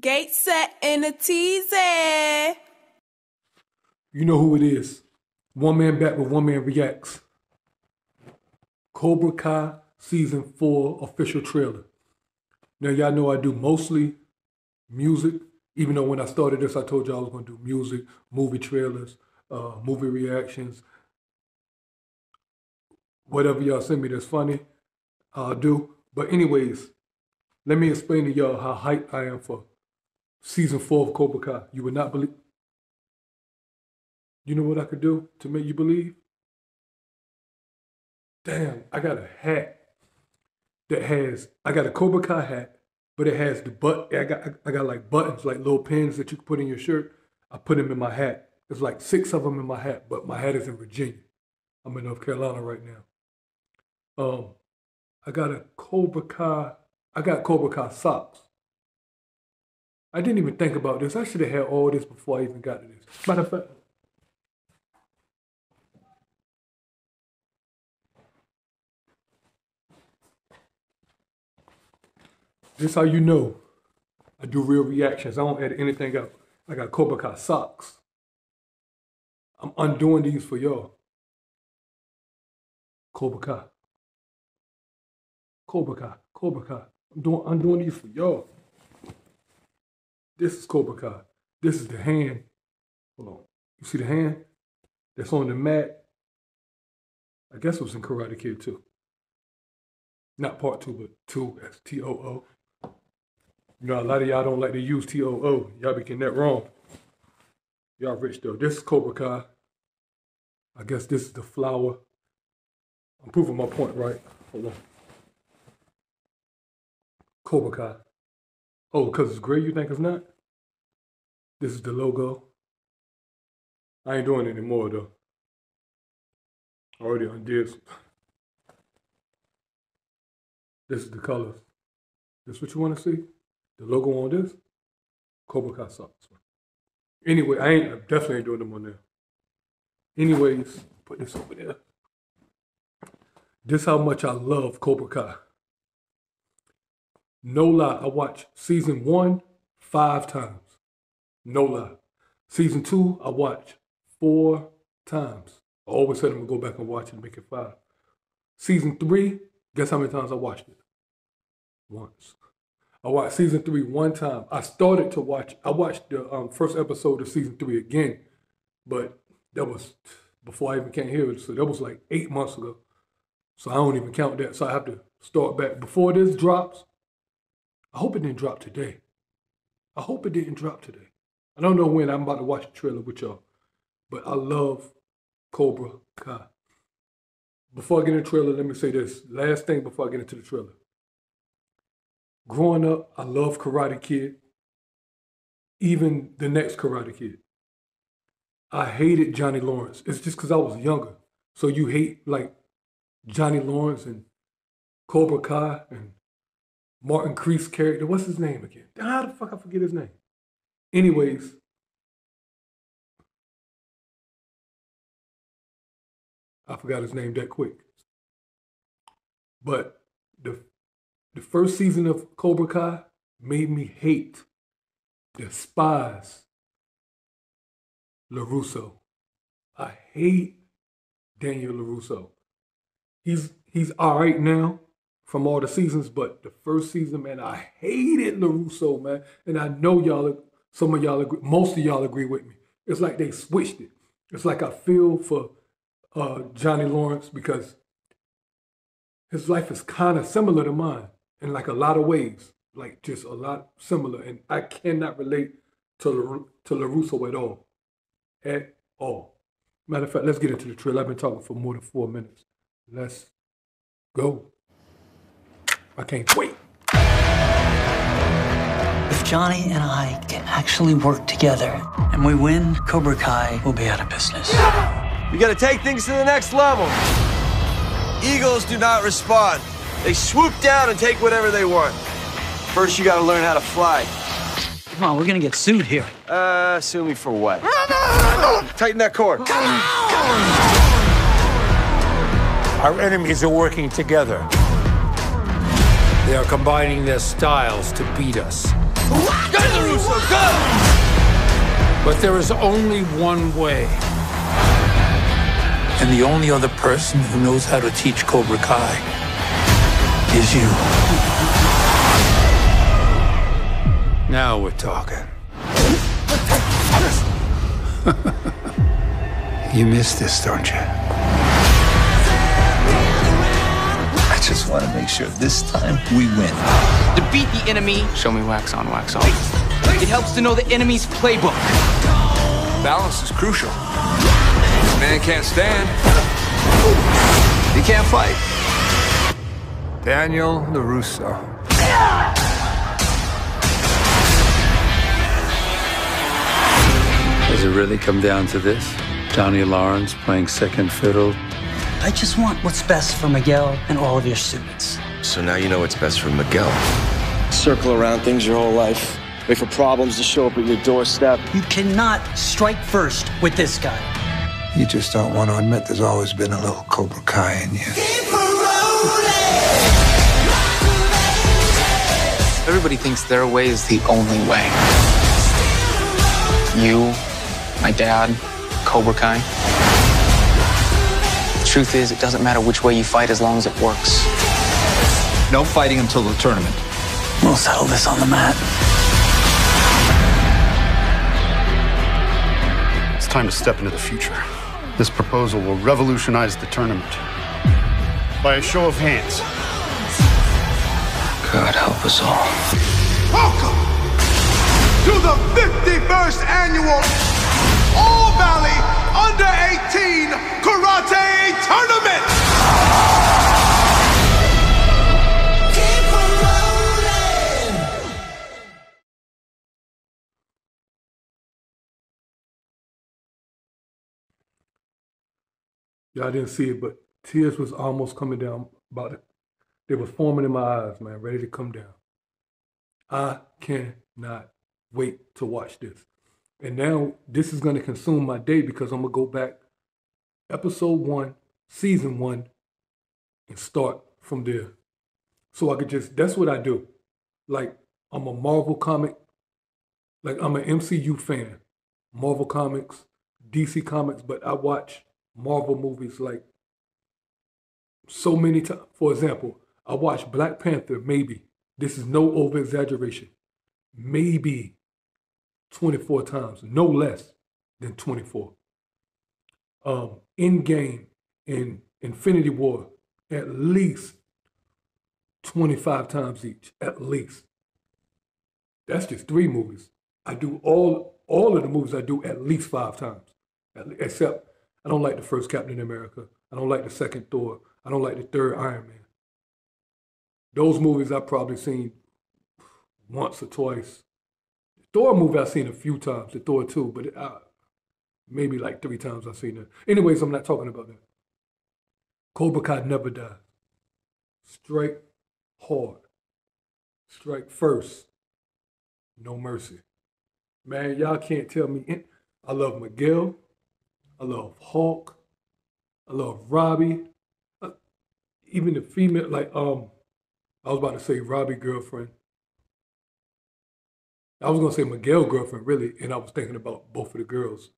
Gate set in a teaser. You know who it is. One man back with one man reacts. Cobra Kai season four official trailer. Now y'all know I do mostly music, even though when I started this, I told y'all I was gonna do music, movie trailers, uh, movie reactions, whatever y'all send me that's funny, I'll do. But anyways, let me explain to y'all how hyped I am for season four of Cobra Kai. You would not believe. You know what I could do to make you believe? Damn, I got a hat that has I got a Cobra Kai hat, but it has the butt. I got I got like buttons, like little pins that you can put in your shirt. I put them in my hat. There's like six of them in my hat, but my hat is in Virginia. I'm in North Carolina right now. Um, I got a Cobra Kai. I got Cobra Kai socks. I didn't even think about this. I should have had all this before I even got to this. Matter of fact, this how you know I do real reactions. I don't edit anything out. I got Cobra Kai socks. I'm undoing these for y'all. Cobra Kai. Cobra Kai. Cobra Kai. I'm doing undoing these for y'all. This is Cobra Kai. This is the hand. Hold on. You see the hand? That's on the mat. I guess it was in Karate Kid too. Not part two, but two as T O O. You know, a lot of y'all don't like to use T O O. Y'all be getting that wrong. Y'all rich though. This is Cobra Kai. I guess this is the flower. I'm proving my point, right? Hold on. Cobra Kai. Oh, because it's gray, you think it's not? This is the logo. I ain't doing anymore though. Already undid. This This is the colors. This what you want to see? The logo on this? Cobra Kai socks. Anyway, I ain't I definitely ain't doing them on there. Anyways, put this over there. This how much I love Cobra Kai. No lie, I watched season one five times. No lie. Season two, I watched four times. I always said I'm gonna go back and watch it and make it five. Season three, guess how many times I watched it? Once. I watched season three one time. I started to watch, I watched the um, first episode of season three again, but that was before I even came here. So that was like eight months ago. So I don't even count that. So I have to start back. Before this drops, I hope it didn't drop today. I hope it didn't drop today. I don't know when I'm about to watch the trailer with y'all, but I love Cobra Kai. Before I get into the trailer, let me say this. Last thing before I get into the trailer. Growing up, I love Karate Kid. Even the next Karate Kid. I hated Johnny Lawrence. It's just because I was younger. So you hate like Johnny Lawrence and Cobra Kai and Martin Kreese character. What's his name again? How the fuck I forget his name? Anyways, I forgot his name that quick. But the the first season of Cobra Kai made me hate, despise LaRusso. I hate Daniel LaRusso. He's he's all right now from all the seasons, but the first season, man, I hated LaRusso, man. And I know y'all, some of y'all agree, most of y'all agree with me. It's like they switched it. It's like I feel for uh, Johnny Lawrence because his life is kind of similar to mine in like a lot of ways, like just a lot similar. And I cannot relate to La, to LaRusso at all, at all. Matter of fact, let's get into the trail. I've been talking for more than four minutes. Let's go. I can't wait. If Johnny and I can actually work together and we win, Cobra Kai will be out of business. We gotta take things to the next level. Eagles do not respond. They swoop down and take whatever they want. First, you gotta learn how to fly. Come on, we're gonna get sued here. Uh, sue me for what? Tighten that cord. Our enemies are working together. They are combining their styles to beat us. Go to the roof! But there is only one way. And the only other person who knows how to teach Cobra Kai is you. Now we're talking. you missed this, don't you? I just want to make sure this time we win. To beat the enemy, show me wax on, wax off. It helps to know the enemy's playbook. Balance is crucial. Man can't stand. He can't fight. Daniel LaRusso. Does it really come down to this? Johnny Lawrence playing second fiddle? I just want what's best for Miguel and all of your students. So now you know what's best for Miguel. Circle around things your whole life. Wait for problems to show up at your doorstep. You cannot strike first with this guy. You just don't want to admit there's always been a little Cobra Kai in you. Everybody thinks their way is the only way. You, my dad, Cobra Kai. The truth is, it doesn't matter which way you fight as long as it works. No fighting until the tournament. We'll settle this on the mat. It's time to step into the future. This proposal will revolutionize the tournament. By a show of hands, God help us all. Welcome to the 51st annual Y'all didn't see it, but tears was almost coming down. About it, they was forming in my eyes, man, ready to come down. I cannot wait to watch this. And now this is going to consume my day because I'm gonna go back episode one, season one, and start from there. So I could just that's what I do. Like I'm a Marvel comic, like I'm an MCU fan. Marvel comics, DC comics, but I watch Marvel movies like so many times. For example, I watched Black Panther maybe. This is no over exaggeration. Maybe 24 times, no less than 24. Um, Endgame and Infinity War, at least 25 times each, at least. That's just three movies. I do all all of the movies I do at least five times. At le- Except I don't like the first Captain America. I don't like the second Thor. I don't like the third Iron Man. Those movies I've probably seen once or twice. The Thor movie I've seen a few times, the Thor 2, but uh, maybe like three times I've seen it. Anyways, I'm not talking about that. Cobra Kai never dies. Strike hard. Strike first. No mercy. Man, y'all can't tell me. I love Miguel. I love Hawk. I love Robbie. Uh, even the female, like um, I was about to say Robbie girlfriend. I was gonna say Miguel girlfriend, really, and I was thinking about both of the girls,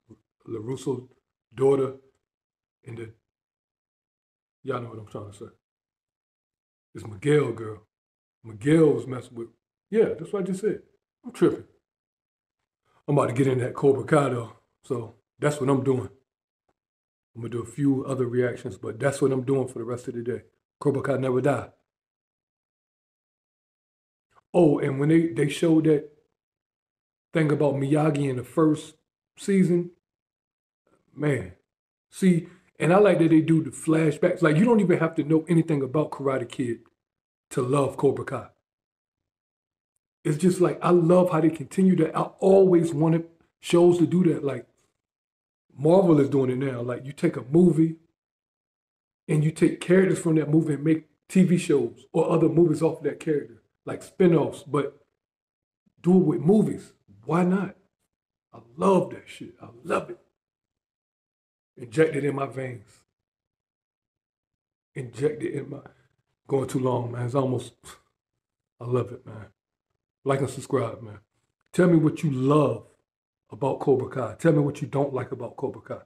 LaRusso daughter, and the y'all know what I'm trying to say. It's Miguel girl. Miguel was messing with. Yeah, that's what I just said. I'm tripping. I'm about to get in that Cobra Kai though, so that's what I'm doing. I'm gonna do a few other reactions, but that's what I'm doing for the rest of the day. Cobra Kai never die. Oh, and when they they showed that thing about Miyagi in the first season, man, see, and I like that they do the flashbacks. Like you don't even have to know anything about Karate Kid to love Cobra Kai. It's just like I love how they continue that. I always wanted shows to do that. Like Marvel is doing it now. Like you take a movie and you take characters from that movie and make TV shows or other movies off of that character, like spin-offs, but do it with movies. Why not? I love that shit. I love it. Inject it in my veins. Inject it in my going too long, man. It's almost I love it, man. Like and subscribe, man. Tell me what you love about Cobra Kai. Tell me what you don't like about Cobra Kai.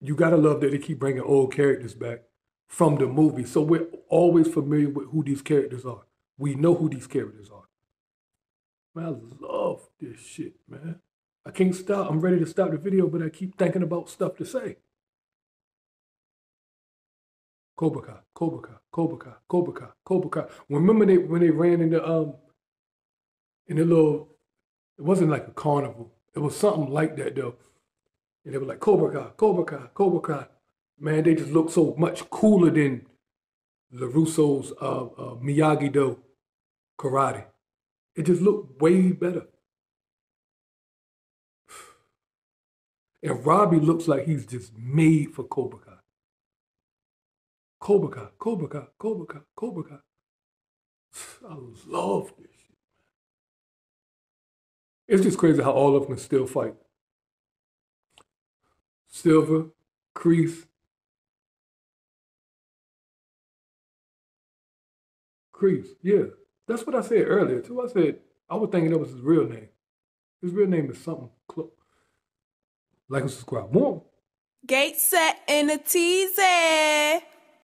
You gotta love that they keep bringing old characters back from the movie, so we're always familiar with who these characters are. We know who these characters are. Man, I love this shit, man. I can't stop. I'm ready to stop the video, but I keep thinking about stuff to say. Cobra Kai, Cobra Kai, Cobra Kai, Cobra Kai, Cobra Kai. Remember they when they ran in the um in the little it wasn't like a carnival. It was something like that though. And they were like Cobra Kai, Cobra Kai, Cobra Kai. Man, they just look so much cooler than LaRusso's uh, uh, Miyagi Do karate. It just looked way better. And Robbie looks like he's just made for Cobra Kai. Cobra Kai, Cobra Kai, Cobra Kai, Cobra Kai. I love this. It's just crazy how all of them still fight. Silver, Kreese, Kreese, yeah. That's what I said earlier too. I said I was thinking that was his real name. His real name is something close. Like and subscribe. More. Gate set in a teasy.